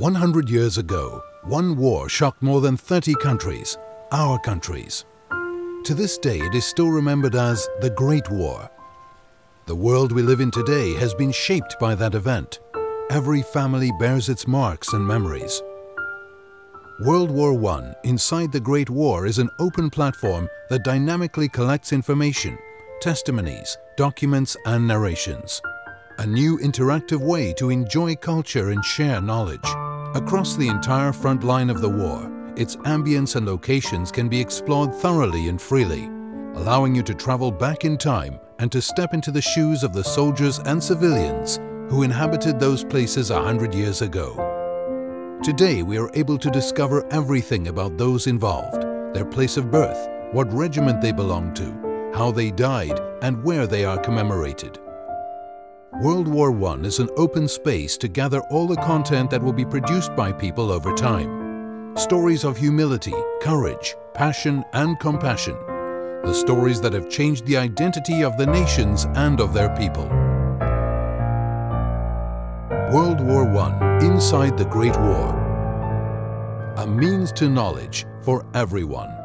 100 years ago, one war shocked more than 30 countries, our countries. To this day, it is still remembered as the Great War. The world we live in today has been shaped by that event. Every family bears its marks and memories. World War I Inside the Great War is an open platform that dynamically collects information, testimonies, documents and narrations a new interactive way to enjoy culture and share knowledge. Across the entire front line of the war, its ambience and locations can be explored thoroughly and freely, allowing you to travel back in time and to step into the shoes of the soldiers and civilians who inhabited those places a hundred years ago. Today we are able to discover everything about those involved, their place of birth, what regiment they belonged to, how they died and where they are commemorated. World War I is an open space to gather all the content that will be produced by people over time. Stories of humility, courage, passion and compassion. The stories that have changed the identity of the nations and of their people. World War I Inside the Great War. A means to knowledge for everyone.